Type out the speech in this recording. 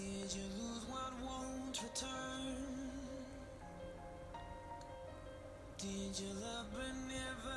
Did you lose what won't return? Did you love but never